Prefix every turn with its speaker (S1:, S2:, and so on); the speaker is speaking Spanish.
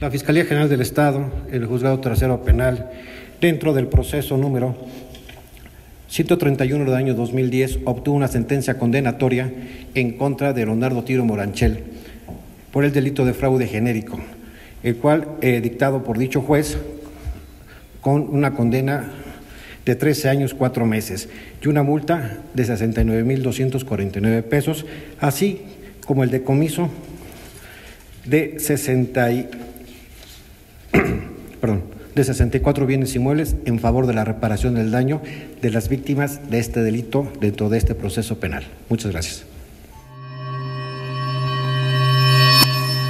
S1: La Fiscalía General del Estado, el Juzgado Tercero Penal, dentro del proceso número 131 del año 2010, obtuvo una sentencia condenatoria en contra de Leonardo Tiro Moranchel por el delito de fraude genérico, el cual, eh, dictado por dicho juez, con una condena de 13 años, 4 meses y una multa de 69.249 pesos, así como el decomiso de 60 y, perdón, de 64 bienes inmuebles en favor de la reparación del daño de las víctimas de este delito dentro de este proceso penal. Muchas gracias.